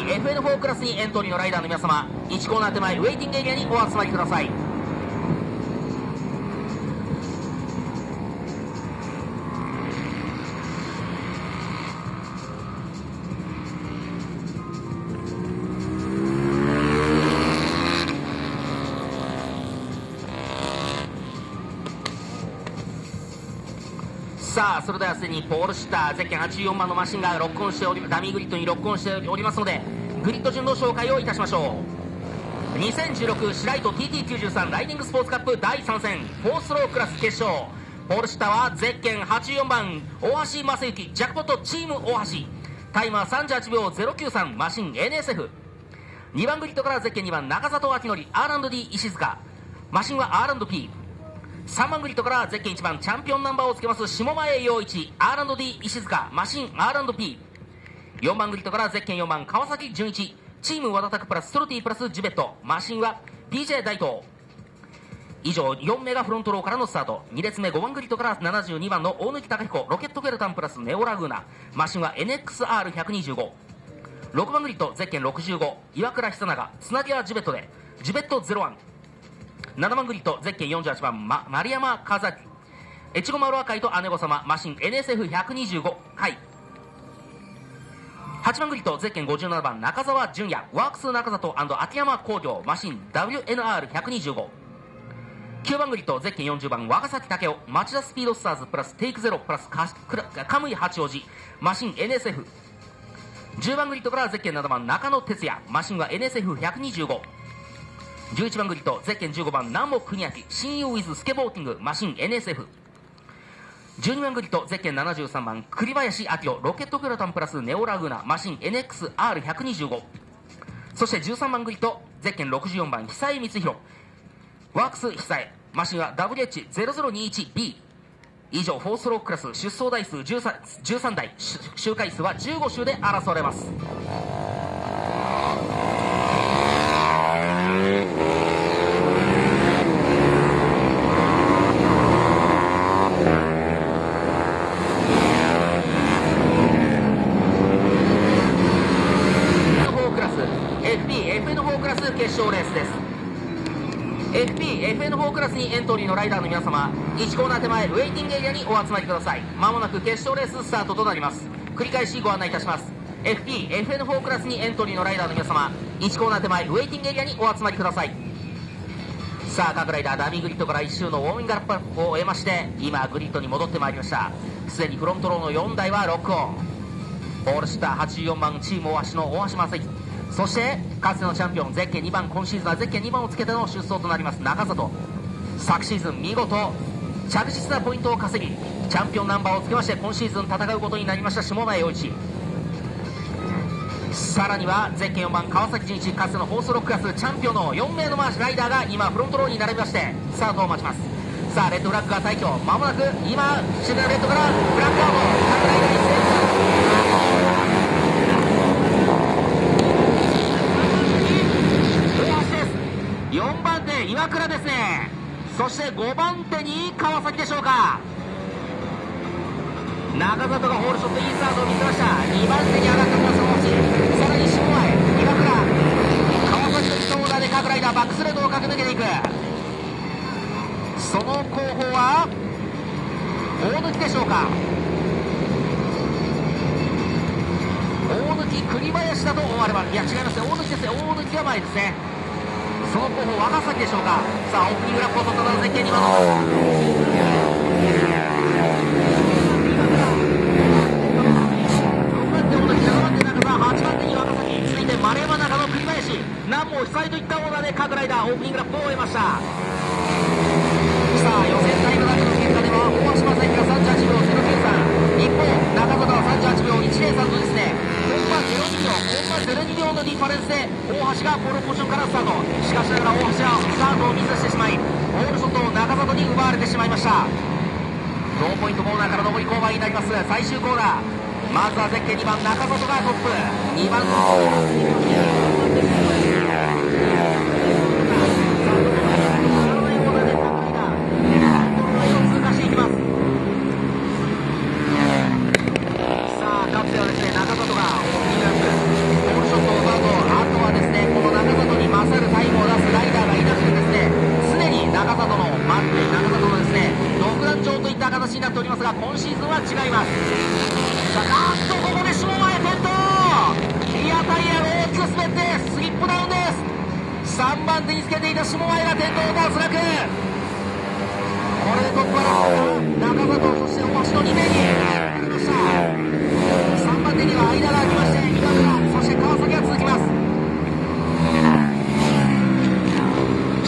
FN4 クラスにエントリーのライダーの皆様1コーナー手前ウェイティングエリアにお集まりください。さあそれではすでにポールシッターゼッケン84番のマシンがロックオンしておりダミーグリッドにロックオンしておりますのでグリッド順の紹介をいたしましょう。2016シライト TT93 ライディングスポーツカップ第3戦フォーストローククラス決勝。ポールシッターはゼッケン84番大橋正幸ジャックポットチーム大橋。タイマー38秒093マシン NSF 2番グリッドからゼッケン2番中里明則 R&D 石塚。マシンは R&P 3番グリッドからゼッケン1番チャンピオンナンバーをつけます下前陽一 R&D 石塚マシン R&P4 番グリッドからゼッケン4番川崎純一チーム和田拓プラスストロティプラスジュベットマシンは PJ 大東。以上4名がフロントローからのスタート。2列目5番グリッドから72番の大貫貴彦ロケットフェルタンプラスネオラグーナ。マシンは NXR1256 番グリッドゼッケン65岩倉久永つなぎはジュベットでジュベット01 7番グリッドゼッケン48番、ま、丸山和明越後丸赤いと姉御様マシン NSF125 回8番グリッドゼッケン57番中澤純也。ワークス中里秋山工業マシン WNR125 9番グリッドゼッケン40番若崎武雄。町田スピードスターズプラステイクゼロプラスカカムイ八王子。マシン NSF 10番グリッドからゼッケン7番中野哲也。マシンは NSF125 11番グリッドゼッケン15番南北国明親友ウィズスケボーティングマシン NSF 12番グリッドゼッケン73番栗林明夫ロケットグラタンプラスネオラグーナマシン NXR125 そして13番グリッドゼッケン64番久井光弘ワークス久江マシンは WH0021B 以上フォースロークラス出走台数 13, 13台周回数は15周で争われます。決勝レースです。FPFN4 クラスにエントリーのライダーの皆様1コーナー手前ウェイティングエリアにお集まりください。まもなく決勝レーススタートとなります。繰り返しご案内いたします。FPFN4 クラスにエントリーのライダーの皆様1コーナー手前ウェイティングエリアにお集まりください。さあ各ライダーダミーグリッドから1周のウォーミングアップを終えまして今グリッドに戻ってまいりました。すでにフロントローの4台はロックオン。ポールシッター84番チーム大橋の大橋正幸そしてかつてのチャンピオンゼッケン2番今シーズンはゼッケン2番をつけての出走となります中里。昨シーズン見事着実なポイントを稼ぎチャンピオンナンバーをつけまして今シーズン戦うことになりました下前陽一。さらにはゼッケン4番川崎純一かつてのフォーストローククラスチャンピオンの4名のライダーが今フロントローに並びましてスタートを待ちます。さあレッドフラッグが退去。まもなく今シグナルレッドからブラックアウト各ライダーに4番手岩倉ですね。そして5番手に川崎でしょうか。中里がホールショットいいスタートを見せました。2番手に上がったのはその星さらに下前岩倉川崎と長打で各ライダーバックスレードを駆け抜けていく。その後方は大貫でしょうか。大貫栗林だと思われます。いや違いますね。大貫ですね。大貫が前ですね。その後方若崎でしょうか？さあオープニングラップを取ったのは絶景に続いて丸山中の栗林。南も被災といったオーダーで各ライダーオープニングラップを終えました。さあ予選タイムだけの結果では大橋正幸が38秒093一方中里は38秒103とですね02秒本番02秒のディファレンスで大橋がポールポジションからスタート。しかしながら大橋はスタートをミスしてしまいホールショットを中里に奪われてしまいました。ローポイントコーナーから上り勾配になります。最終コーナー。まずはゼッケン2番中里がトップ。2番さあかつてはですね中里が3番手につけていた下前が転倒脱落これでトップ争いが中里そして大橋の2名になりました3番手には間が空きまして岩倉そして川崎が続きます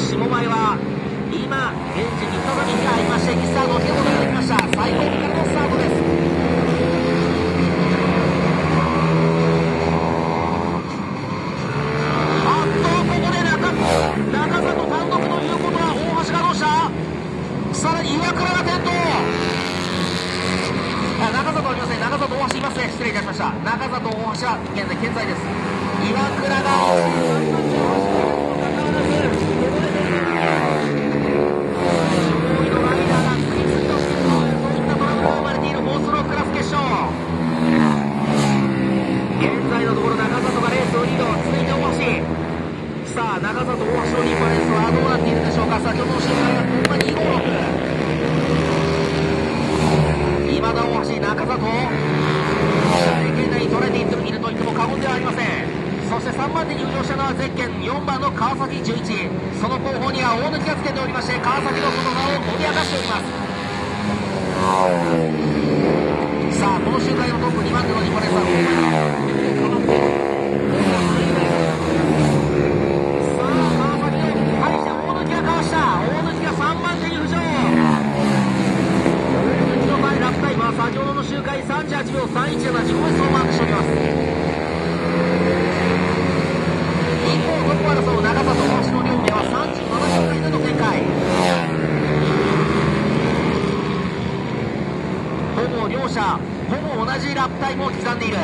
下前は今ベンチに再び火が入りましてリスタートを切ることができました最高からのスタートですあっとここで中中里単独ということは大橋がどうしたさらに岩倉が転倒あ中里ありません中里大橋いますね失礼いたしました中里大橋は現在健在です岩倉が中里がレースをリード続いて大橋さあ中里大橋のリンパレースはどうなっているでしょうか先ほどの瞬間がほんまに256今田大橋中里。現在に捉えていると言っても過言ではありませんそして3番手に浮上したのはゼッケン4番の川崎純一その後方には大貫がつけておりまして川崎のその名を盛り上がしておりますさあこの周回のトップ2番手の日本レースは先ほどの周回38秒31で自己ベストをマークしております一方トップ争う長里大橋の両名は37周回での展開ほぼ両者ほぼ同じラップタイムを刻んでいる。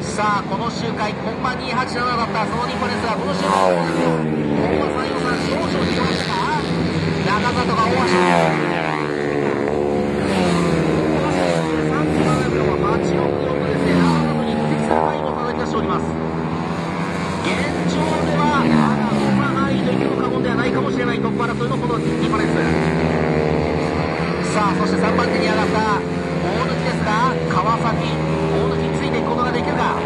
さあこの周回コンマ287だったその日本ですがこの周回どうですよコンマ343少々広がした。か中里が大橋しております現状ではまだそんな範囲と言っても過言ではないかもしれないトップ争いのこの2パレスさあそして3番手に上がった大貫ですが川崎大貫についていくことができるか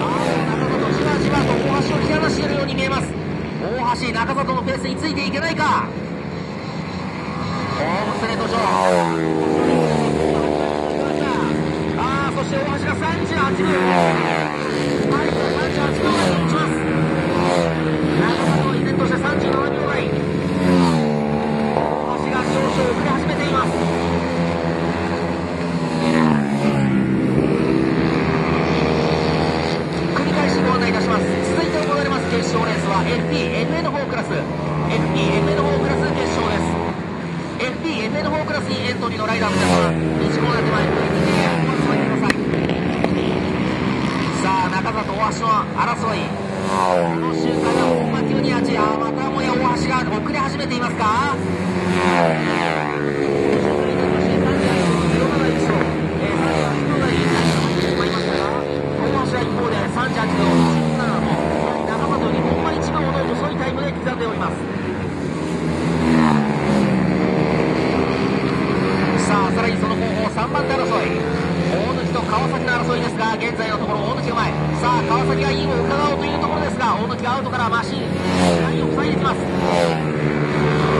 中里じわじわと大橋を引き離しているように見えます大橋中里のペースについていけないかホームストレート上そして大橋が38秒はい38秒台に落ちます中里依然として37秒台大橋が少々遅れ始めています繰り返しご案内いたします続いて行われます決勝レースは FPFN4 クラス FPFN4 クラス決勝です FPFN4 クラスにエントリーのライダーの皆様1コーナー手前 VTT お座りくださいさあ中里大橋の争い。この周回は本間928あまたもや大橋が遅れ始めていますか？刻んでおります。さあさらにその後方3番手争い。崎と川崎の争いですが現在のところ大貫が前。さあ川崎がインを伺おうというところですが大貫がアウトからマシン。ラインを塞いできます。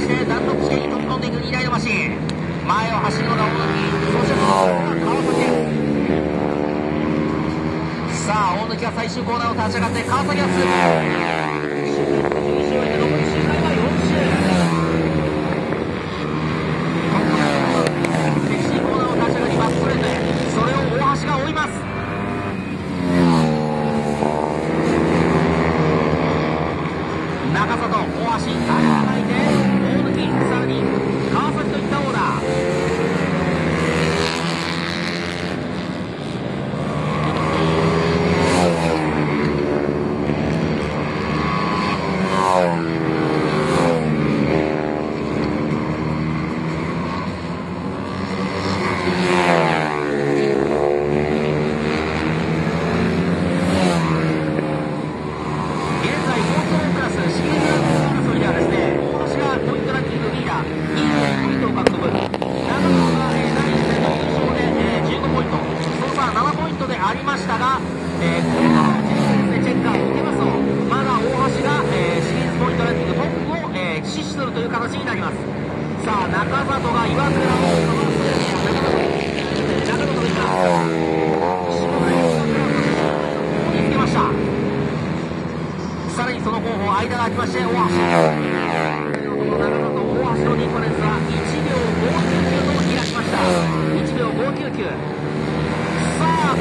して単独試験に飛び込んでいく2台のマシン前を走るのが大貫そして川崎さあ大貫は最終コーナーを立ち上がって川崎は通過残り周回は4周セクシーコーナーを立ち上がりバックストレートへそれを大橋が追います中里大橋誰がいて大貫さらに川崎といったオーダー現在、フォースロークラス、シリーズランキング争いではですね、大橋がポイントランキングリーダー、25ポイントを獲得、長野が、えー、第1戦の優勝で、えー、15ポイント、その差は7ポイントでありましたが、えー、このうちですね、チェッカーを受けますと、まだ大橋が、えー、シリーズポイントランキングトップを、えー、死守するという形になります。さあ、中里が岩倉をかわして、中里がいきます。下田につけました。さらにその後方、間が空きまして、大橋。この長野と大橋のディファレンスは1秒599と開きました。1秒599。さあ、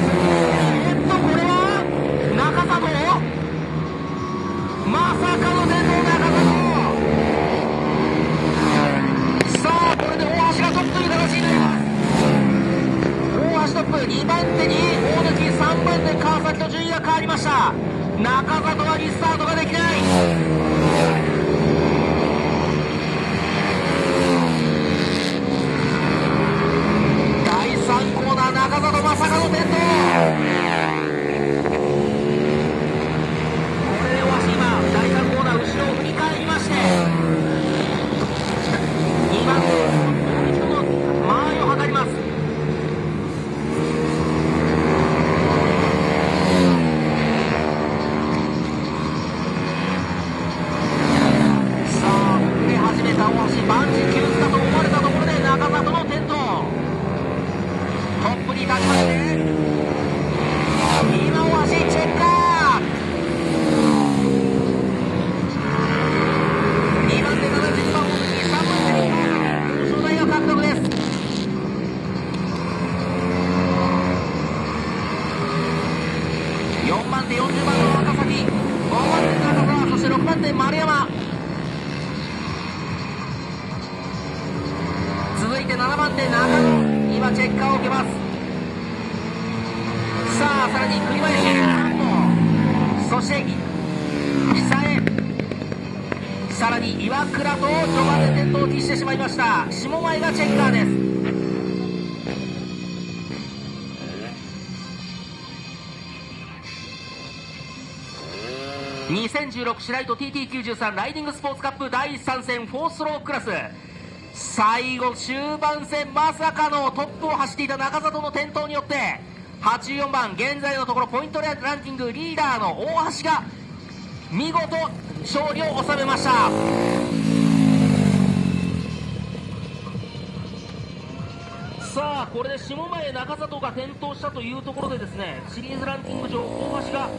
えっと、これは、中里まさかの転倒中里さあ、これで大橋がトップという形になります。大橋トップ、2番手に大貫、3番手川崎と順位が変わりました。中里はリスタートができない。第3コーナー、中里まさかの転倒。これで大橋今、第3コーナー、後ろを振り返りまして、2番手、大貫との間合いを測ります。さあ、遅れ始めた大橋、万事休すかと思われたところで中里の転倒。トップに立ちまして、今大橋、チェッカー。2番手72番大貫、3番手に表彰台を獲得です。4番手、40番の若崎、5番手中澤、そして6番手丸山。続いて7番手中野、今チェッカーを受けます。さあ、さらに栗林、そして、久江、さらに岩倉と序盤で転倒を喫してしまいました。下前がチェッカーです。2016シライト TT93 ライディングスポーツカップ第3戦フォースロークラス最後終盤戦まさかのトップを走っていた中里の転倒によって84番現在のところポイントランキングリーダーの大橋が見事勝利を収めました。さあこれで下前中里が転倒したというところでですねシリーズランキング上大橋が